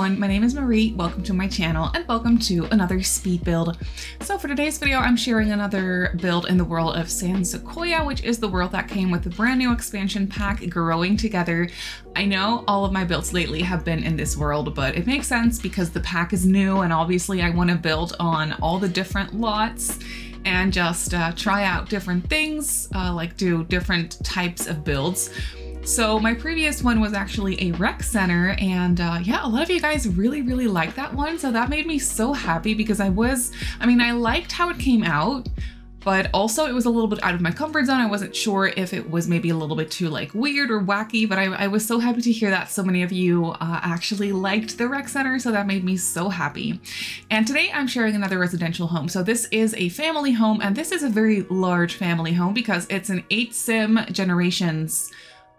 everyone, my name is Marie, welcome to my channel and welcome to another speed build. So for today's video I'm sharing another build in the world of San Sequoia which is the world that came with the brand new expansion pack Growing Together. I know all of my builds lately have been in this world but it makes sense because the pack is new and obviously I want to build on all the different lots and just uh, try out different things, uh, like do different types of builds. So my previous one was actually a rec center and uh, yeah, a lot of you guys really, really liked that one. So that made me so happy because I was, I mean, I liked how it came out, but also it was a little bit out of my comfort zone. I wasn't sure if it was maybe a little bit too like weird or wacky, but I, I was so happy to hear that so many of you uh, actually liked the rec center. So that made me so happy. And today I'm sharing another residential home. So this is a family home and this is a very large family home because it's an eight sim generations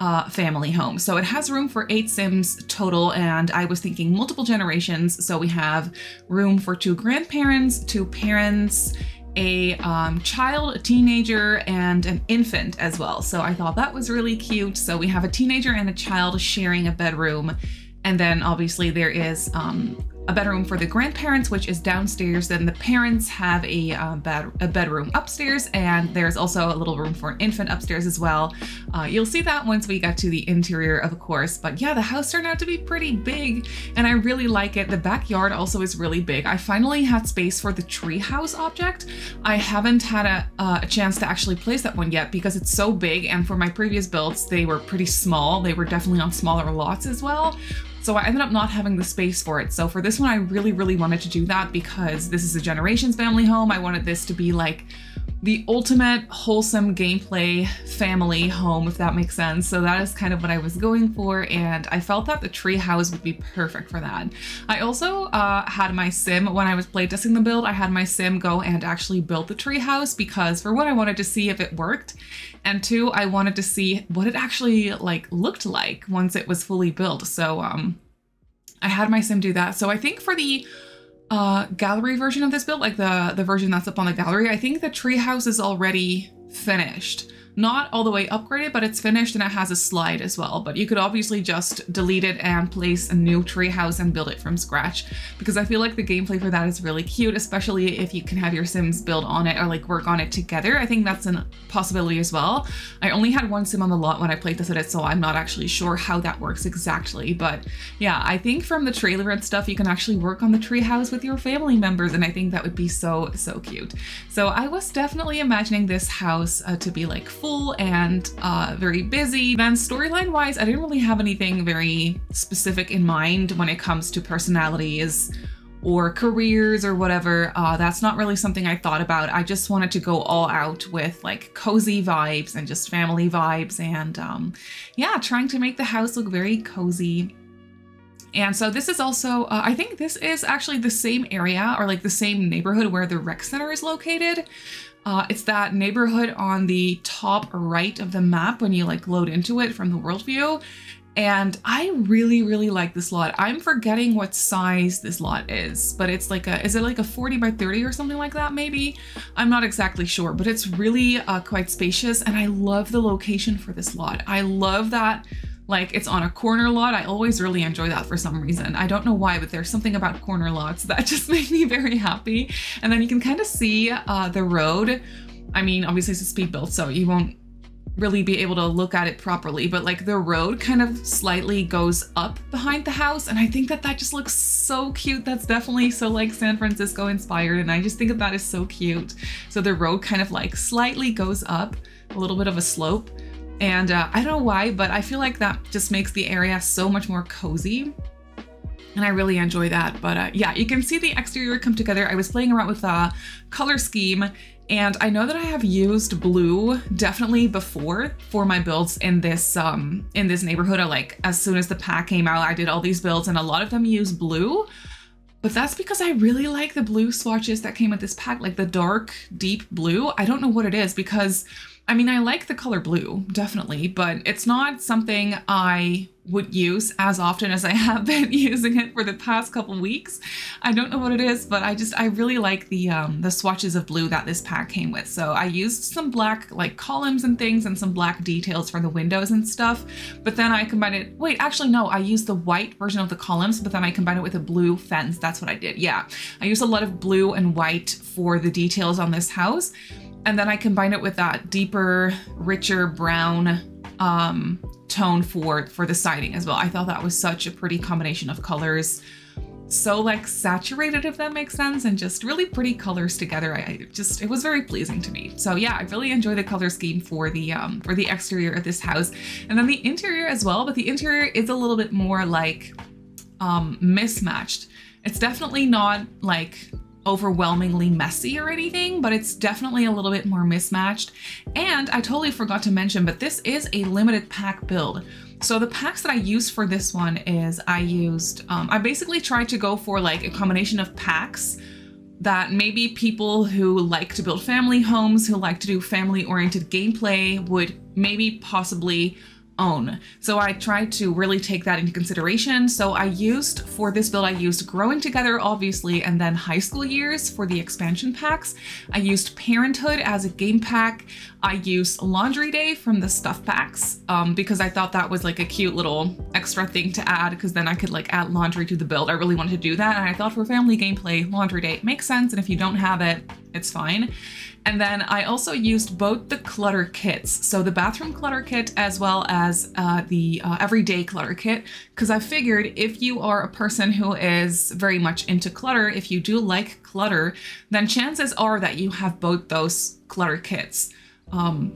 uh, family home. So it has room for eight Sims total, and I was thinking multiple generations. So we have room for two grandparents, two parents, a um, child, a teenager, and an infant as well. So I thought that was really cute. So we have a teenager and a child sharing a bedroom. And then obviously there is um, a bedroom for the grandparents, which is downstairs. Then the parents have a, uh, bed a bedroom upstairs, and there's also a little room for an infant upstairs as well. Uh, you'll see that once we get to the interior, of course. But yeah, the house turned out to be pretty big, and I really like it. The backyard also is really big. I finally had space for the treehouse object. I haven't had a, a chance to actually place that one yet because it's so big, and for my previous builds, they were pretty small. They were definitely on smaller lots as well. So I ended up not having the space for it. So for this one, I really, really wanted to do that because this is a Generations family home. I wanted this to be like the ultimate wholesome gameplay family home, if that makes sense. So that is kind of what I was going for, and I felt that the tree house would be perfect for that. I also uh, had my sim, when I was playtesting the build, I had my sim go and actually build the tree house because for one, I wanted to see if it worked, and two, I wanted to see what it actually like looked like once it was fully built. So um, I had my sim do that. So I think for the uh, gallery version of this build, like the, the version that's up on the gallery, I think the treehouse is already finished not all the way upgraded, but it's finished and it has a slide as well. But you could obviously just delete it and place a new treehouse and build it from scratch because I feel like the gameplay for that is really cute, especially if you can have your Sims build on it or like work on it together. I think that's a possibility as well. I only had one Sim on the lot when I played this at it, so I'm not actually sure how that works exactly. But yeah, I think from the trailer and stuff, you can actually work on the treehouse with your family members, and I think that would be so, so cute. So I was definitely imagining this house uh, to be like full and uh, very busy. Then storyline wise, I didn't really have anything very specific in mind when it comes to personalities or careers or whatever. Uh, that's not really something I thought about. I just wanted to go all out with like cozy vibes and just family vibes and um, yeah, trying to make the house look very cozy. And so this is also, uh, I think this is actually the same area or like the same neighborhood where the rec center is located. Uh, it's that neighborhood on the top right of the map when you like load into it from the world view. And I really, really like this lot. I'm forgetting what size this lot is, but it's like a, is it like a 40 by 30 or something like that maybe? I'm not exactly sure, but it's really uh, quite spacious and I love the location for this lot. I love that like it's on a corner lot. I always really enjoy that for some reason. I don't know why, but there's something about corner lots that just make me very happy. And then you can kind of see uh, the road. I mean, obviously it's a speed build, so you won't really be able to look at it properly, but like the road kind of slightly goes up behind the house. And I think that that just looks so cute. That's definitely so like San Francisco inspired. And I just think that that is so cute. So the road kind of like slightly goes up, a little bit of a slope. And uh, I don't know why, but I feel like that just makes the area so much more cozy. And I really enjoy that. But uh, yeah, you can see the exterior come together. I was playing around with a color scheme and I know that I have used blue definitely before for my builds in this um in this neighborhood. Or like as soon as the pack came out, I did all these builds and a lot of them use blue. But that's because I really like the blue swatches that came with this pack, like the dark, deep blue. I don't know what it is because I mean, I like the color blue, definitely, but it's not something I would use as often as I have been using it for the past couple weeks. I don't know what it is, but I just, I really like the um, the swatches of blue that this pack came with. So I used some black like columns and things and some black details for the windows and stuff, but then I combined it, wait, actually no, I used the white version of the columns, but then I combined it with a blue fence. That's what I did, yeah. I used a lot of blue and white for the details on this house. And then I combined it with that deeper, richer brown um, tone for, for the siding as well. I thought that was such a pretty combination of colors. So like saturated, if that makes sense, and just really pretty colors together. I, I just, it was very pleasing to me. So yeah, I really enjoy the color scheme for the, um, for the exterior of this house. And then the interior as well, but the interior is a little bit more like um, mismatched. It's definitely not like overwhelmingly messy or anything, but it's definitely a little bit more mismatched. And I totally forgot to mention, but this is a limited pack build. So the packs that I used for this one is I used, um, I basically tried to go for like a combination of packs that maybe people who like to build family homes, who like to do family oriented gameplay would maybe possibly own. So I tried to really take that into consideration. So I used, for this build, I used Growing Together, obviously, and then High School Years for the expansion packs. I used Parenthood as a game pack. I used Laundry Day from the stuff packs um, because I thought that was like a cute little extra thing to add because then I could like add laundry to the build. I really wanted to do that. And I thought for family gameplay, Laundry Day makes sense. And if you don't have it, it's fine. And then I also used both the clutter kits, so the bathroom clutter kit as well as uh, the uh, everyday clutter kit, because I figured if you are a person who is very much into clutter, if you do like clutter, then chances are that you have both those clutter kits. Um,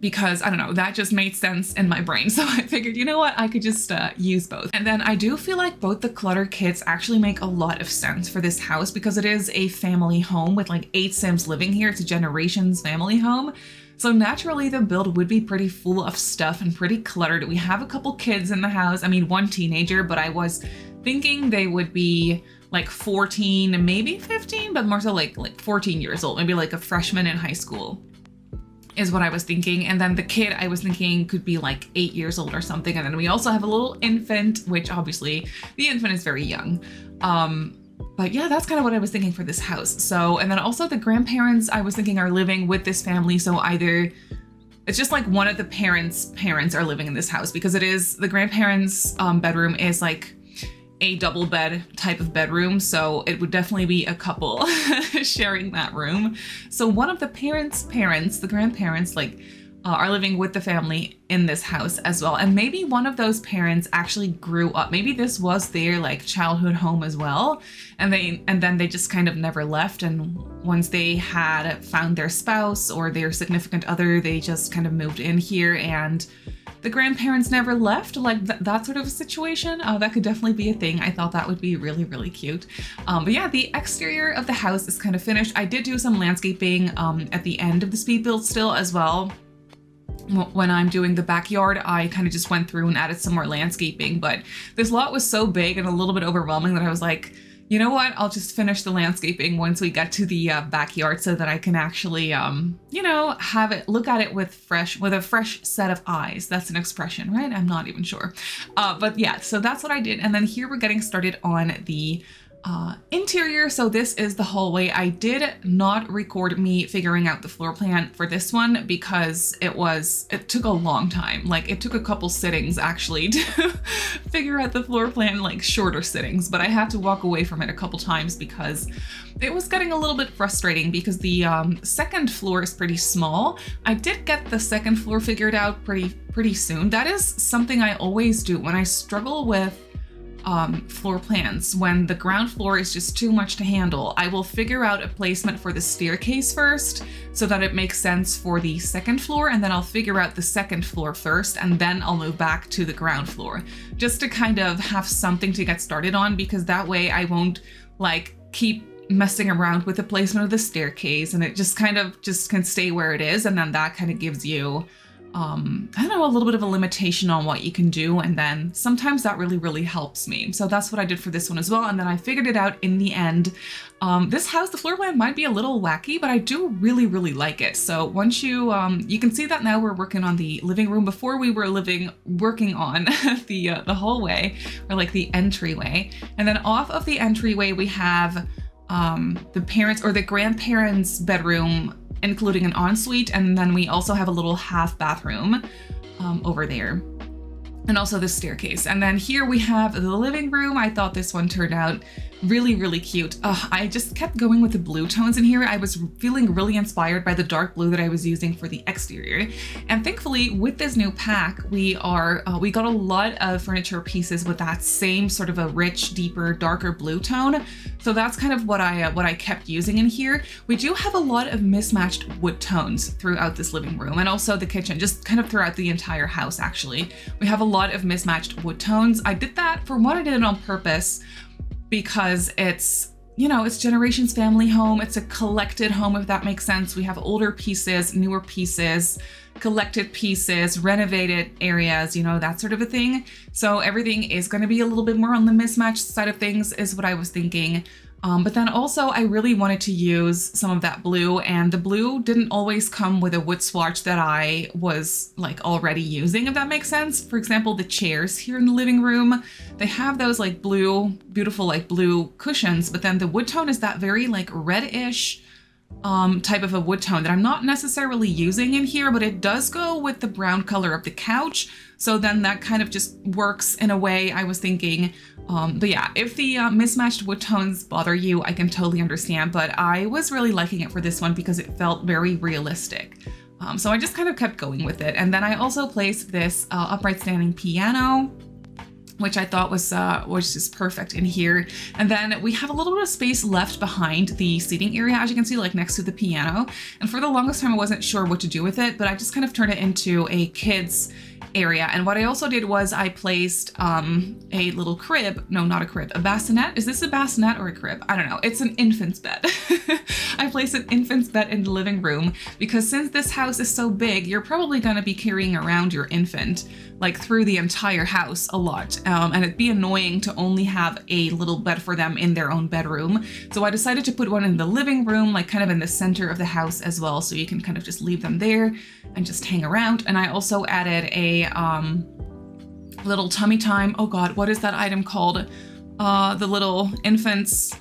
because I don't know, that just made sense in my brain. So I figured, you know what, I could just uh, use both. And then I do feel like both the clutter kits actually make a lot of sense for this house because it is a family home with like eight Sims living here. It's a generations family home. So naturally the build would be pretty full of stuff and pretty cluttered. We have a couple kids in the house. I mean, one teenager, but I was thinking they would be like 14, maybe 15, but more so like, like 14 years old, maybe like a freshman in high school is what I was thinking. And then the kid I was thinking could be like eight years old or something. And then we also have a little infant, which obviously the infant is very young. Um, but yeah, that's kind of what I was thinking for this house. So, and then also the grandparents I was thinking are living with this family. So either it's just like one of the parents' parents are living in this house because it is the grandparents' um, bedroom is like a double bed type of bedroom, so it would definitely be a couple sharing that room. So one of the parents' parents, the grandparents, like uh, are living with the family in this house as well. And maybe one of those parents actually grew up. Maybe this was their like childhood home as well. And they and then they just kind of never left. And once they had found their spouse or their significant other, they just kind of moved in here and the grandparents never left, like th that sort of situation. Uh, that could definitely be a thing. I thought that would be really, really cute. Um, but yeah, the exterior of the house is kind of finished. I did do some landscaping um, at the end of the speed build still as well when I'm doing the backyard, I kind of just went through and added some more landscaping, but this lot was so big and a little bit overwhelming that I was like, you know what? I'll just finish the landscaping once we get to the uh, backyard so that I can actually, um, you know, have it look at it with fresh, with a fresh set of eyes. That's an expression, right? I'm not even sure. Uh, but yeah, so that's what I did. And then here we're getting started on the uh, interior, so this is the hallway. I did not record me figuring out the floor plan for this one because it was, it took a long time. Like it took a couple sittings actually to figure out the floor plan, like shorter sittings, but I had to walk away from it a couple times because it was getting a little bit frustrating because the um, second floor is pretty small. I did get the second floor figured out pretty, pretty soon. That is something I always do when I struggle with um, floor plans when the ground floor is just too much to handle. I will figure out a placement for the staircase first so that it makes sense for the second floor and then I'll figure out the second floor first and then I'll move back to the ground floor just to kind of have something to get started on because that way I won't like keep messing around with the placement of the staircase and it just kind of just can stay where it is and then that kind of gives you um, I don't know, a little bit of a limitation on what you can do. And then sometimes that really, really helps me. So that's what I did for this one as well. And then I figured it out in the end. Um, this house, the floor plan might be a little wacky, but I do really, really like it. So once you, um, you can see that now we're working on the living room. Before we were living, working on the, uh, the hallway or like the entryway. And then off of the entryway, we have um, the parents or the grandparents' bedroom including an ensuite, and then we also have a little half bathroom um, over there. And also the staircase. And then here we have the living room. I thought this one turned out really, really cute. I just kept going with the blue tones in here. I was feeling really inspired by the dark blue that I was using for the exterior. And thankfully with this new pack, we are, uh, we got a lot of furniture pieces with that same sort of a rich, deeper, darker blue tone. So that's kind of what I, uh, what I kept using in here. We do have a lot of mismatched wood tones throughout this living room and also the kitchen, just kind of throughout the entire house actually. We have a lot of mismatched wood tones. I did that, for one, I did it on purpose because it's you know, it's Generations family home. It's a collected home, if that makes sense. We have older pieces, newer pieces, collected pieces, renovated areas, you know, that sort of a thing. So everything is going to be a little bit more on the mismatched side of things is what I was thinking. Um, but then also I really wanted to use some of that blue and the blue didn't always come with a wood swatch that I was like already using, if that makes sense. For example, the chairs here in the living room, they have those like blue, beautiful like blue cushions, but then the wood tone is that very like reddish, um, type of a wood tone that I'm not necessarily using in here, but it does go with the brown color of the couch. So then that kind of just works in a way I was thinking. Um, but yeah, if the uh, mismatched wood tones bother you, I can totally understand, but I was really liking it for this one because it felt very realistic. Um, so I just kind of kept going with it. And then I also placed this uh, upright standing piano which I thought was uh, was just perfect in here. And then we have a little bit of space left behind the seating area, as you can see, like next to the piano. And for the longest time, I wasn't sure what to do with it, but I just kind of turned it into a kids area. And what I also did was I placed um, a little crib. No, not a crib, a bassinet. Is this a bassinet or a crib? I don't know. It's an infant's bed. I placed an infant's bed in the living room because since this house is so big, you're probably going to be carrying around your infant like through the entire house a lot. Um, and it'd be annoying to only have a little bed for them in their own bedroom. So I decided to put one in the living room, like kind of in the center of the house as well. So you can kind of just leave them there and just hang around. And I also added a um, little tummy time. Oh God, what is that item called? Uh, the little infant's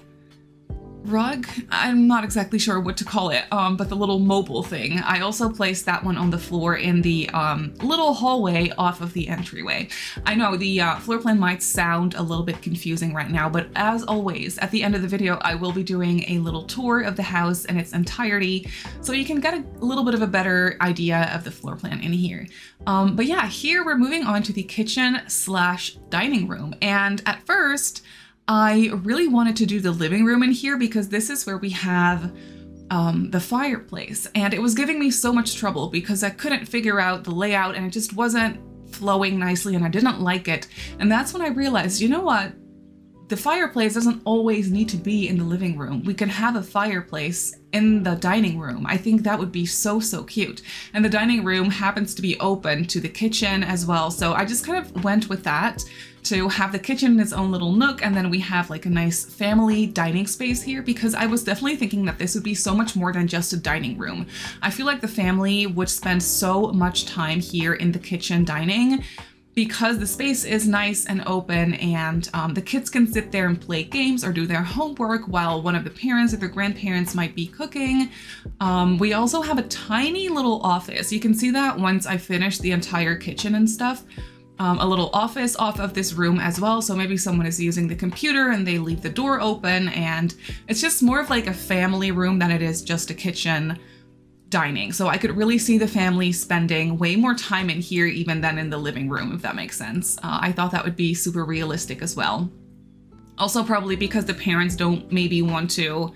rug. I'm not exactly sure what to call it, um, but the little mobile thing. I also placed that one on the floor in the um, little hallway off of the entryway. I know the uh, floor plan might sound a little bit confusing right now, but as always, at the end of the video, I will be doing a little tour of the house in its entirety, so you can get a little bit of a better idea of the floor plan in here. Um, but yeah, here we're moving on to the kitchen slash dining room. And at first, I really wanted to do the living room in here because this is where we have um, the fireplace. And it was giving me so much trouble because I couldn't figure out the layout and it just wasn't flowing nicely and I didn't like it. And that's when I realized, you know what? The fireplace doesn't always need to be in the living room. We can have a fireplace in the dining room. I think that would be so, so cute. And the dining room happens to be open to the kitchen as well. So I just kind of went with that to have the kitchen in its own little nook and then we have like a nice family dining space here because I was definitely thinking that this would be so much more than just a dining room. I feel like the family would spend so much time here in the kitchen dining because the space is nice and open and um, the kids can sit there and play games or do their homework while one of the parents or the grandparents might be cooking. Um, we also have a tiny little office. You can see that once I finish the entire kitchen and stuff um, a little office off of this room as well. So maybe someone is using the computer and they leave the door open and it's just more of like a family room than it is just a kitchen dining. So I could really see the family spending way more time in here even than in the living room, if that makes sense. Uh, I thought that would be super realistic as well. Also probably because the parents don't maybe want to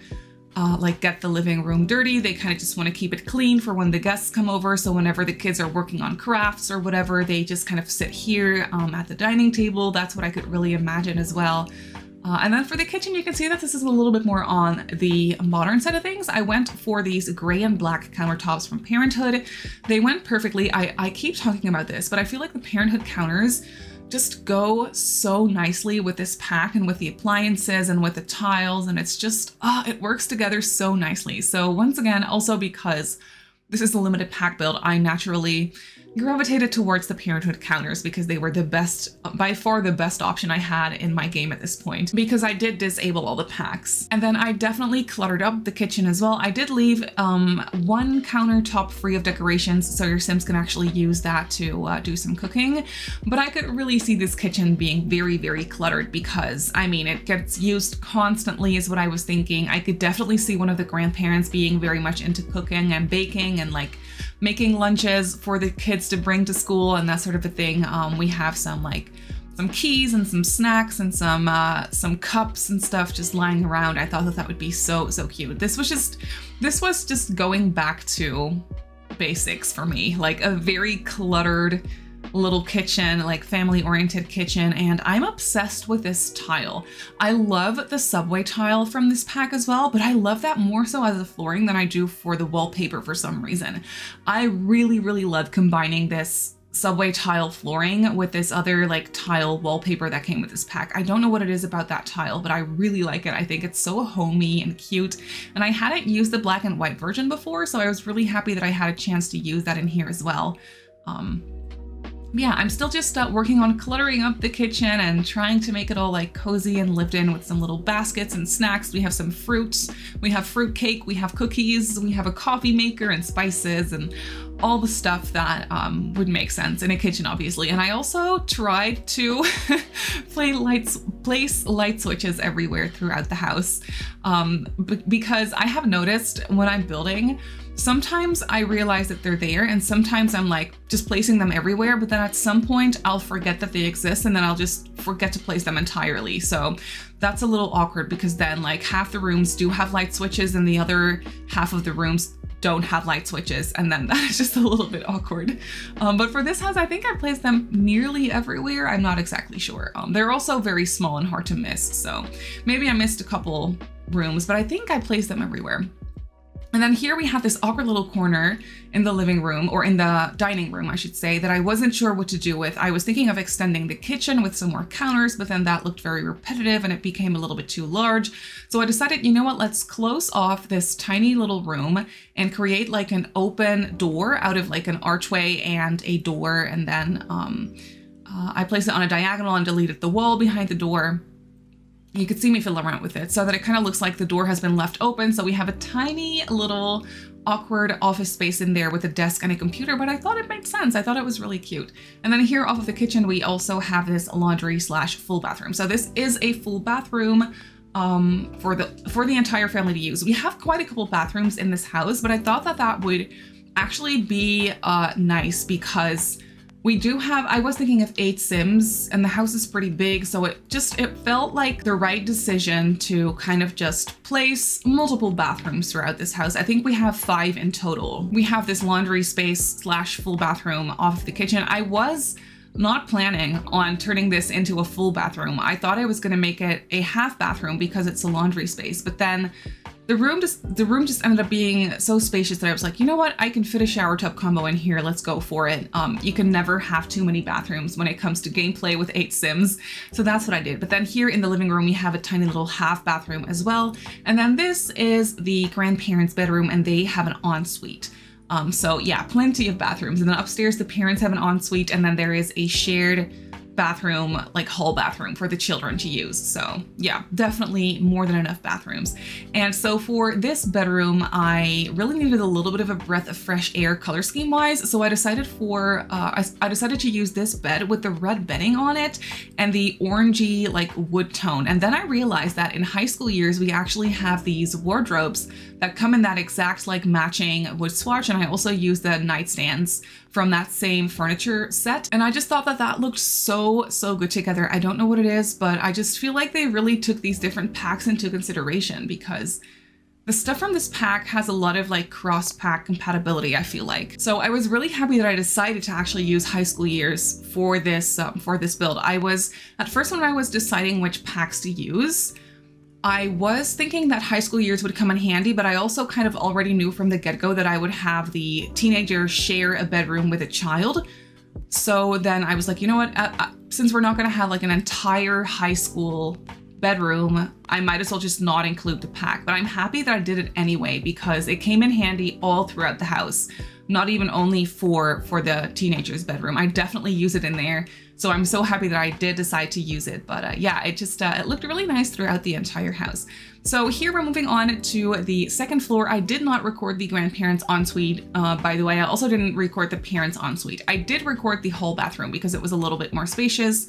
uh, like get the living room dirty. They kind of just want to keep it clean for when the guests come over. So whenever the kids are working on crafts or whatever, they just kind of sit here um, at the dining table. That's what I could really imagine as well. Uh, and then for the kitchen, you can see that this is a little bit more on the modern side of things. I went for these gray and black countertops from Parenthood. They went perfectly. I, I keep talking about this, but I feel like the Parenthood counters just go so nicely with this pack and with the appliances and with the tiles. And it's just, ah, it works together so nicely. So once again, also because this is a limited pack build, I naturally gravitated towards the Parenthood counters because they were the best, by far the best option I had in my game at this point because I did disable all the packs. And then I definitely cluttered up the kitchen as well. I did leave um, one countertop free of decorations so your Sims can actually use that to uh, do some cooking. But I could really see this kitchen being very, very cluttered because I mean, it gets used constantly is what I was thinking. I could definitely see one of the grandparents being very much into cooking and baking and like making lunches for the kids to bring to school and that sort of a thing. Um, we have some like some keys and some snacks and some uh, some cups and stuff just lying around. I thought that that would be so so cute. This was just this was just going back to basics for me, like a very cluttered little kitchen, like family oriented kitchen, and I'm obsessed with this tile. I love the subway tile from this pack as well, but I love that more so as a flooring than I do for the wallpaper for some reason. I really, really love combining this subway tile flooring with this other like tile wallpaper that came with this pack. I don't know what it is about that tile, but I really like it. I think it's so homey and cute. And I hadn't used the black and white version before, so I was really happy that I had a chance to use that in here as well. Um, yeah, I'm still just uh, working on cluttering up the kitchen and trying to make it all like cozy and lived in with some little baskets and snacks. We have some fruits, we have fruit cake, we have cookies, we have a coffee maker and spices and all the stuff that um, would make sense in a kitchen, obviously. And I also tried to play lights, place light switches everywhere throughout the house um, because I have noticed when I'm building, Sometimes I realize that they're there and sometimes I'm like just placing them everywhere, but then at some point I'll forget that they exist and then I'll just forget to place them entirely. So that's a little awkward because then like half the rooms do have light switches and the other half of the rooms don't have light switches and then that is just a little bit awkward. Um, but for this house, I think I placed them nearly everywhere. I'm not exactly sure. Um, they're also very small and hard to miss. So maybe I missed a couple rooms, but I think I placed them everywhere. And then here we have this awkward little corner in the living room or in the dining room, I should say, that I wasn't sure what to do with. I was thinking of extending the kitchen with some more counters, but then that looked very repetitive and it became a little bit too large. So I decided, you know what, let's close off this tiny little room and create like an open door out of like an archway and a door. And then um, uh, I placed it on a diagonal and deleted the wall behind the door you could see me fiddle around with it so that it kind of looks like the door has been left open. So we have a tiny little awkward office space in there with a desk and a computer, but I thought it made sense. I thought it was really cute. And then here off of the kitchen, we also have this laundry slash full bathroom. So this is a full bathroom um, for the for the entire family to use. We have quite a couple bathrooms in this house, but I thought that that would actually be uh, nice because we do have, I was thinking of eight Sims and the house is pretty big. So it just, it felt like the right decision to kind of just place multiple bathrooms throughout this house. I think we have five in total. We have this laundry space slash full bathroom off the kitchen. I was not planning on turning this into a full bathroom. I thought I was gonna make it a half bathroom because it's a laundry space, but then the room just the room just ended up being so spacious that I was like, you know what? I can fit a shower tub combo in here. Let's go for it. Um, you can never have too many bathrooms when it comes to gameplay with eight Sims. So that's what I did. But then here in the living room, we have a tiny little half bathroom as well. And then this is the grandparents' bedroom and they have an ensuite. Um, so yeah, plenty of bathrooms. And then upstairs, the parents have an ensuite and then there is a shared bathroom, like hall bathroom for the children to use. So yeah, definitely more than enough bathrooms. And so for this bedroom, I really needed a little bit of a breath of fresh air color scheme wise. So I decided for, uh, I, I decided to use this bed with the red bedding on it and the orangey like wood tone. And then I realized that in high school years, we actually have these wardrobes that come in that exact like matching wood swatch. And I also use the nightstands from that same furniture set. And I just thought that that looked so, so good together. I don't know what it is, but I just feel like they really took these different packs into consideration because the stuff from this pack has a lot of like cross pack compatibility, I feel like. So I was really happy that I decided to actually use high school years for this um, for this build. I was at first when I was deciding which packs to use, I was thinking that high school years would come in handy, but I also kind of already knew from the get-go that I would have the teenager share a bedroom with a child. So then I was like, you know what, uh, uh, since we're not gonna have like an entire high school bedroom, I might as well just not include the pack. But I'm happy that I did it anyway because it came in handy all throughout the house, not even only for, for the teenager's bedroom. I definitely use it in there. So I'm so happy that I did decide to use it. But uh, yeah, it just, uh, it looked really nice throughout the entire house. So here we're moving on to the second floor. I did not record the grandparents ensuite, uh, by the way. I also didn't record the parents ensuite. I did record the whole bathroom because it was a little bit more spacious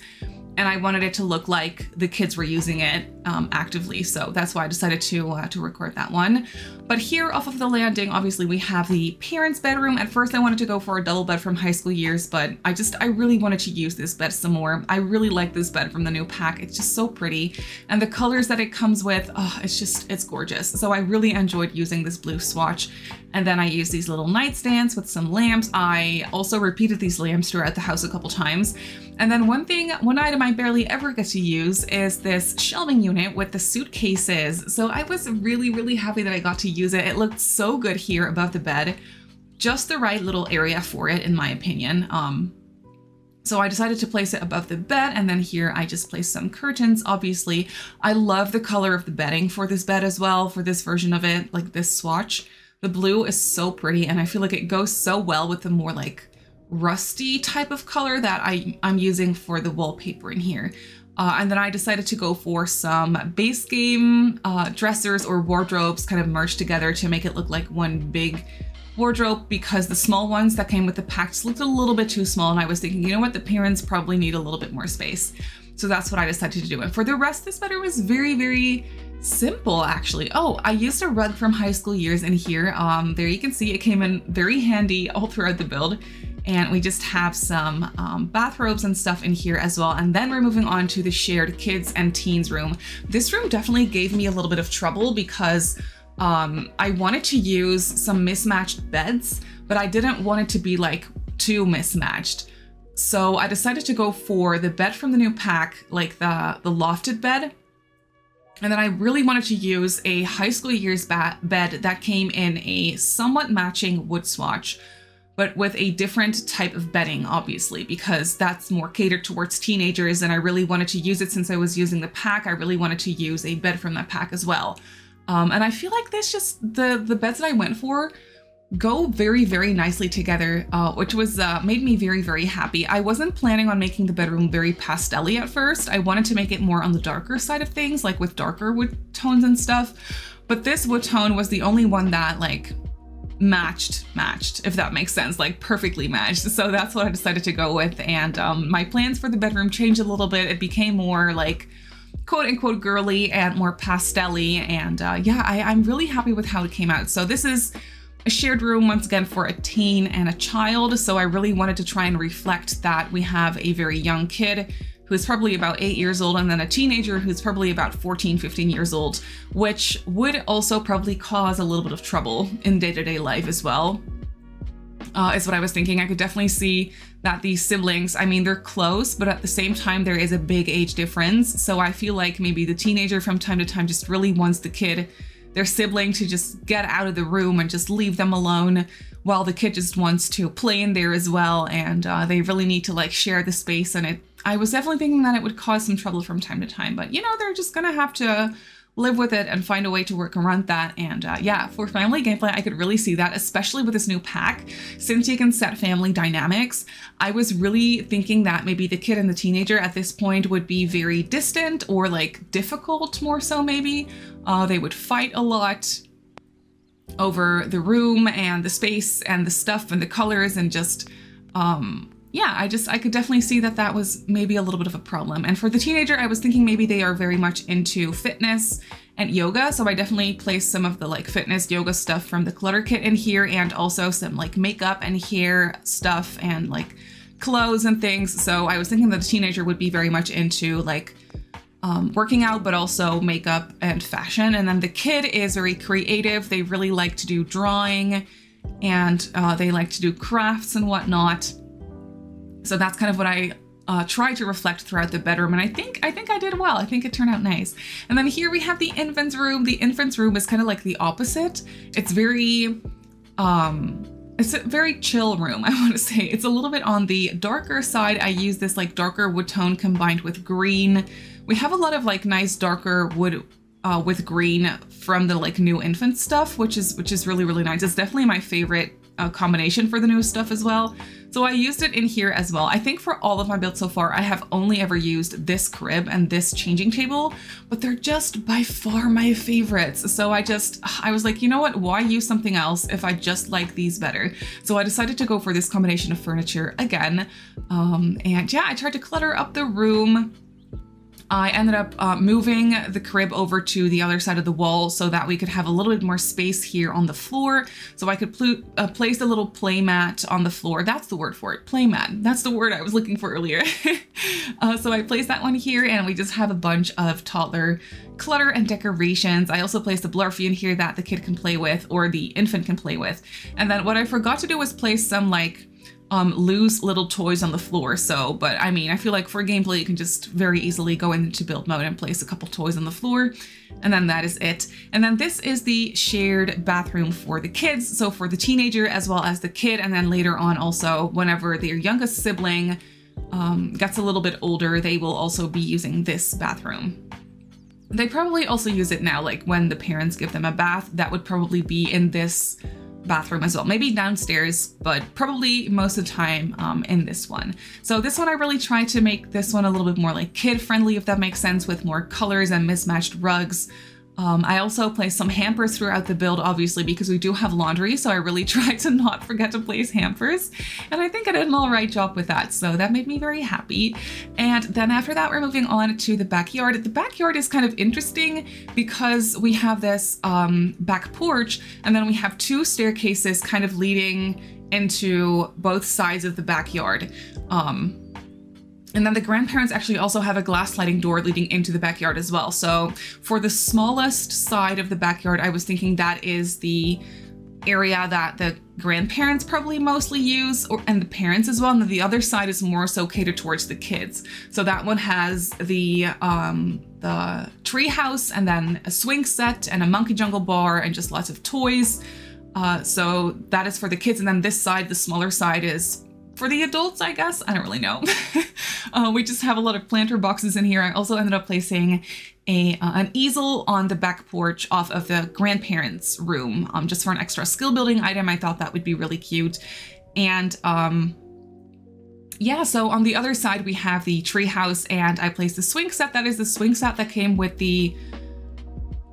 and I wanted it to look like the kids were using it um, actively. So that's why I decided to uh, to record that one. But here off of the landing, obviously we have the parents' bedroom. At first I wanted to go for a double bed from high school years, but I just, I really wanted to use this bed some more. I really like this bed from the new pack. It's just so pretty. And the colors that it comes with, oh, it's just, it's gorgeous. So I really enjoyed using this blue swatch. And then I used these little nightstands with some lamps. I also repeated these lamps throughout the house a couple times. And then one thing, one item I barely ever get to use is this shelving unit with the suitcases. So I was really, really happy that I got to use it. It looked so good here above the bed. Just the right little area for it, in my opinion. Um, so I decided to place it above the bed and then here I just placed some curtains. Obviously, I love the color of the bedding for this bed as well, for this version of it, like this swatch. The blue is so pretty and I feel like it goes so well with the more like rusty type of color that I, I'm using for the wallpaper in here. Uh, and then I decided to go for some base game uh, dressers or wardrobes kind of merged together to make it look like one big wardrobe because the small ones that came with the packs looked a little bit too small and I was thinking, you know what, the parents probably need a little bit more space. So that's what I decided to do. And for the rest, this sweater was very, very simple actually. Oh, I used a rug from high school years in here. Um, there you can see it came in very handy all throughout the build and we just have some um, bathrobes and stuff in here as well. And then we're moving on to the shared kids and teens room. This room definitely gave me a little bit of trouble because um, I wanted to use some mismatched beds, but I didn't want it to be like too mismatched. So I decided to go for the bed from the new pack, like the, the lofted bed. And then I really wanted to use a high school years bed that came in a somewhat matching wood swatch but with a different type of bedding, obviously, because that's more catered towards teenagers. And I really wanted to use it since I was using the pack. I really wanted to use a bed from that pack as well. Um, and I feel like this just, the, the beds that I went for go very, very nicely together, uh, which was uh, made me very, very happy. I wasn't planning on making the bedroom very pastel at first. I wanted to make it more on the darker side of things, like with darker wood tones and stuff. But this wood tone was the only one that like matched matched if that makes sense like perfectly matched. So that's what i decided to go with. And um, my plans for the bedroom changed a little bit. It became more like quote unquote girly and more pastelly and uh, yeah I, i'm really happy with how it came out. So this is a shared room once again for a teen and a child. So i really wanted to try and reflect that we have a very young kid who's probably about eight years old, and then a teenager who's probably about 14, 15 years old, which would also probably cause a little bit of trouble in day-to-day life as well. Uh, is what I was thinking. I could definitely see that these siblings, I mean, they're close, but at the same time, there is a big age difference. So I feel like maybe the teenager from time to time just really wants the kid, their sibling, to just get out of the room and just leave them alone while the kid just wants to play in there as well. And uh, they really need to like share the space and it I was definitely thinking that it would cause some trouble from time to time, but you know, they're just gonna have to live with it and find a way to work around that. And uh, yeah, for family gameplay, I could really see that, especially with this new pack. Since you can set family dynamics, I was really thinking that maybe the kid and the teenager at this point would be very distant or like difficult more so maybe. Uh, they would fight a lot over the room and the space and the stuff and the colors and just um, yeah, I just, I could definitely see that that was maybe a little bit of a problem. And for the teenager, I was thinking maybe they are very much into fitness and yoga. So I definitely placed some of the like fitness yoga stuff from the clutter kit in here and also some like makeup and hair stuff and like clothes and things. So I was thinking that the teenager would be very much into like um, working out, but also makeup and fashion. And then the kid is very creative. They really like to do drawing and uh, they like to do crafts and whatnot. So that's kind of what I uh, try to reflect throughout the bedroom. And I think I think I did well. I think it turned out nice. And then here we have the infant's room. The infant's room is kind of like the opposite. It's very um it's a very chill room, I want to say. It's a little bit on the darker side. I use this like darker wood tone combined with green. We have a lot of like nice darker wood uh, with green from the like new infant stuff, which is which is really, really nice. It's definitely my favorite uh, combination for the new stuff as well. So I used it in here as well. I think for all of my builds so far, I have only ever used this crib and this changing table, but they're just by far my favorites. So I just, I was like, you know what, why use something else if I just like these better? So I decided to go for this combination of furniture again. Um, and yeah, I tried to clutter up the room I ended up uh, moving the crib over to the other side of the wall so that we could have a little bit more space here on the floor. So I could pl uh, place a little play mat on the floor. That's the word for it, play mat. That's the word I was looking for earlier. uh, so I placed that one here and we just have a bunch of toddler clutter and decorations. I also placed a Blarfy in here that the kid can play with or the infant can play with. And then what I forgot to do was place some like um, little toys on the floor. So, but I mean, I feel like for gameplay, you can just very easily go into build mode and place a couple toys on the floor. And then that is it. And then this is the shared bathroom for the kids. So for the teenager as well as the kid. And then later on also, whenever their youngest sibling um, gets a little bit older, they will also be using this bathroom. They probably also use it now, like when the parents give them a bath, that would probably be in this bathroom as well. Maybe downstairs, but probably most of the time um, in this one. So this one I really try to make this one a little bit more like kid friendly, if that makes sense, with more colors and mismatched rugs. Um, I also placed some hampers throughout the build, obviously, because we do have laundry, so I really tried to not forget to place hampers. And I think I did an all right job with that, so that made me very happy. And then after that, we're moving on to the backyard. The backyard is kind of interesting because we have this um, back porch, and then we have two staircases kind of leading into both sides of the backyard. Um, and then the grandparents actually also have a glass sliding door leading into the backyard as well. So for the smallest side of the backyard, I was thinking that is the area that the grandparents probably mostly use or, and the parents as well. And the other side is more so catered towards the kids. So that one has the um, the tree house and then a swing set and a monkey jungle bar and just lots of toys. Uh, so that is for the kids. And then this side, the smaller side is for the adults, I guess. I don't really know. uh, we just have a lot of planter boxes in here. I also ended up placing a uh, an easel on the back porch off of the grandparents' room, um, just for an extra skill building item. I thought that would be really cute. And um, yeah, so on the other side, we have the treehouse and I placed the swing set. That is the swing set that came with the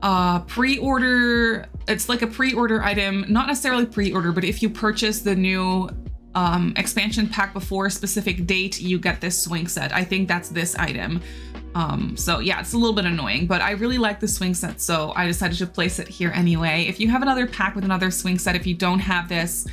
uh, pre-order. It's like a pre-order item, not necessarily pre-order, but if you purchase the new um, expansion pack before a specific date, you get this swing set. I think that's this item. Um, so yeah, it's a little bit annoying, but I really like the swing set, so I decided to place it here anyway. If you have another pack with another swing set, if you don't have this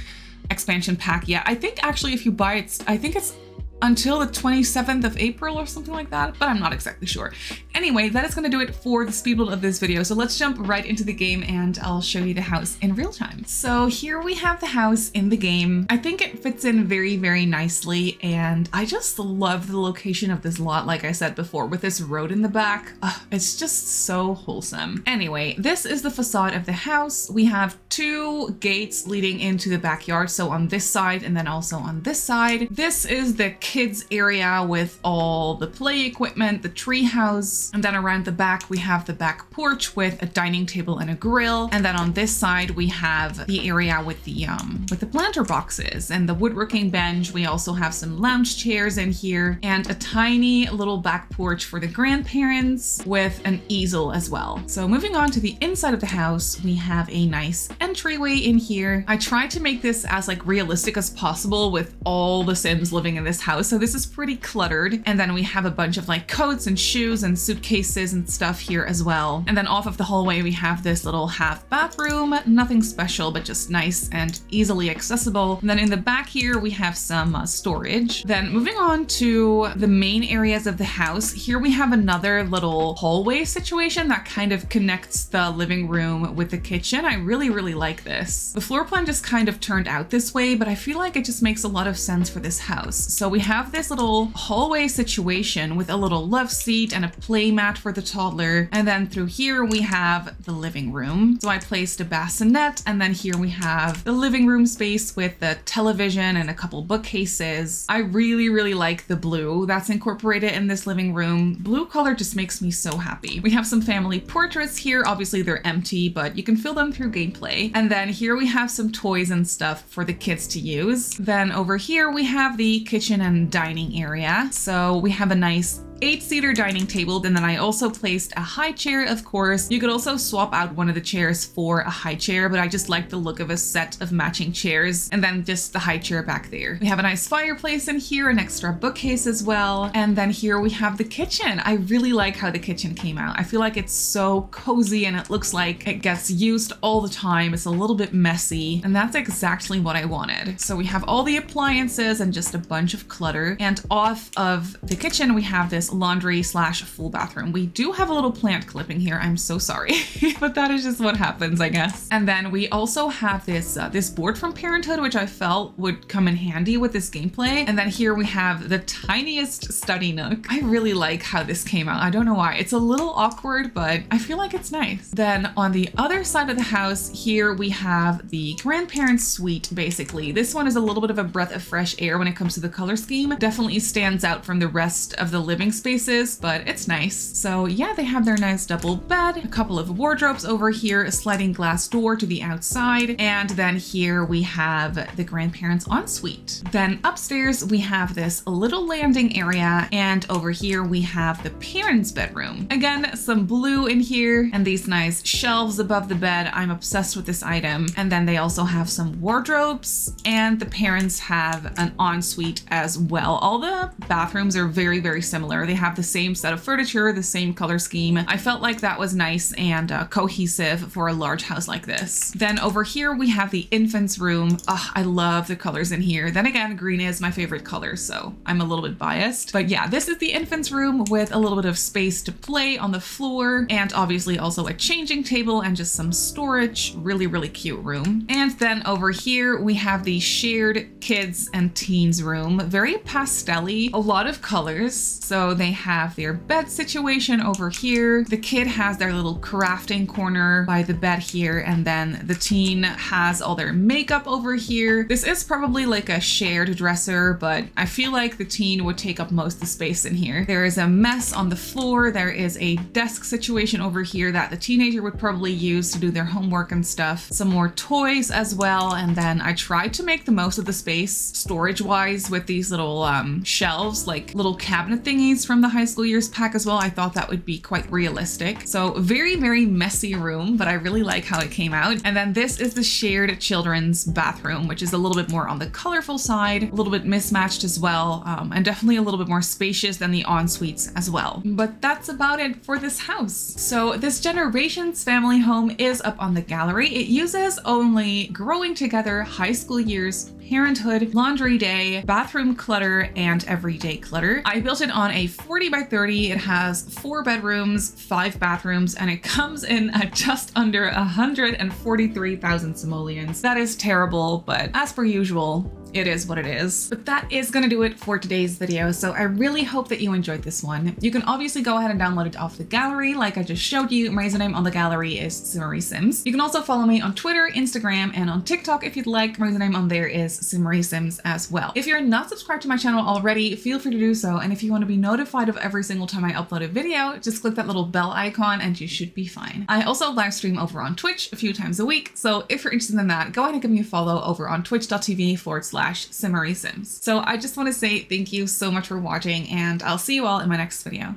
expansion pack yet, I think actually if you buy it, I think it's until the 27th of April or something like that, but I'm not exactly sure. Anyway, that is going to do it for the speed build of this video. So let's jump right into the game and I'll show you the house in real time. So here we have the house in the game. I think it fits in very, very nicely. And I just love the location of this lot, like I said before, with this road in the back. Ugh, it's just so wholesome. Anyway, this is the facade of the house. We have two gates leading into the backyard. So on this side and then also on this side. This is the kids area with all the play equipment, the tree house, and then around the back we have the back porch with a dining table and a grill. And then on this side we have the area with the um with the planter boxes and the woodworking bench. We also have some lounge chairs in here and a tiny little back porch for the grandparents with an easel as well. So moving on to the inside of the house, we have a nice entryway in here. I tried to make this as like realistic as possible with all the Sims living in this house house. So this is pretty cluttered. And then we have a bunch of like coats and shoes and suitcases and stuff here as well. And then off of the hallway, we have this little half bathroom, nothing special, but just nice and easily accessible. And then in the back here, we have some uh, storage. Then moving on to the main areas of the house, here we have another little hallway situation that kind of connects the living room with the kitchen. I really, really like this. The floor plan just kind of turned out this way, but I feel like it just makes a lot of sense for this house. So we have this little hallway situation with a little love seat and a play mat for the toddler. And then through here we have the living room. So I placed a bassinet and then here we have the living room space with the television and a couple bookcases. I really, really like the blue that's incorporated in this living room. Blue color just makes me so happy. We have some family portraits here. Obviously they're empty, but you can fill them through gameplay. And then here we have some toys and stuff for the kids to use. Then over here we have the kitchen and dining area. So we have a nice eight-seater dining table. And then I also placed a high chair, of course. You could also swap out one of the chairs for a high chair, but I just like the look of a set of matching chairs and then just the high chair back there. We have a nice fireplace in here, an extra bookcase as well. And then here we have the kitchen. I really like how the kitchen came out. I feel like it's so cozy and it looks like it gets used all the time. It's a little bit messy and that's exactly what I wanted. So we have all the appliances and just a bunch of clutter. And off of the kitchen, we have this laundry slash full bathroom. We do have a little plant clipping here. I'm so sorry, but that is just what happens, I guess. And then we also have this uh, this board from Parenthood, which I felt would come in handy with this gameplay. And then here we have the tiniest study nook. I really like how this came out. I don't know why. It's a little awkward, but I feel like it's nice. Then on the other side of the house, here we have the grandparents suite, basically. This one is a little bit of a breath of fresh air when it comes to the color scheme. Definitely stands out from the rest of the living spaces, but it's nice. So yeah, they have their nice double bed, a couple of wardrobes over here, a sliding glass door to the outside, and then here we have the grandparents ensuite. Then upstairs we have this little landing area, and over here we have the parents' bedroom. Again, some blue in here, and these nice shelves above the bed. I'm obsessed with this item. And then they also have some wardrobes, and the parents have an ensuite as well. All the bathrooms are very, very similar. They have the same set of furniture, the same color scheme. I felt like that was nice and uh, cohesive for a large house like this. Then over here we have the infant's room. Oh, I love the colors in here. Then again, green is my favorite color, so I'm a little bit biased. But yeah, this is the infant's room with a little bit of space to play on the floor and obviously also a changing table and just some storage. Really, really cute room. And then over here we have the shared kids and teens room. Very pastel-y, a lot of colors. So they have their bed situation over here. The kid has their little crafting corner by the bed here. And then the teen has all their makeup over here. This is probably like a shared dresser, but I feel like the teen would take up most of the space in here. There is a mess on the floor. There is a desk situation over here that the teenager would probably use to do their homework and stuff. Some more toys as well. And then I tried to make the most of the space storage wise with these little um, shelves, like little cabinet thingies from the high school years pack as well. I thought that would be quite realistic. So very, very messy room, but I really like how it came out. And then this is the shared children's bathroom, which is a little bit more on the colorful side, a little bit mismatched as well, um, and definitely a little bit more spacious than the en-suites as well. But that's about it for this house. So this Generations family home is up on the gallery. It uses only growing together high school years parenthood, laundry day, bathroom clutter, and everyday clutter. I built it on a 40 by 30. It has four bedrooms, five bathrooms, and it comes in at just under 143,000 simoleons. That is terrible, but as per usual, it is what it is. But that is gonna do it for today's video, so I really hope that you enjoyed this one. You can obviously go ahead and download it off the gallery like I just showed you. My username on the gallery is Simmary Sims. You can also follow me on Twitter, Instagram, and on TikTok if you'd like. My username on there is Simmary Sims as well. If you're not subscribed to my channel already, feel free to do so, and if you want to be notified of every single time I upload a video, just click that little bell icon and you should be fine. I also live stream over on Twitch a few times a week, so if you're interested in that, go ahead and give me a follow over on twitch.tv forward slash slash Simmary Sims. So I just want to say thank you so much for watching and I'll see you all in my next video.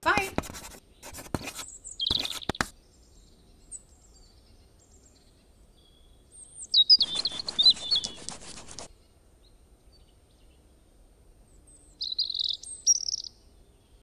Bye!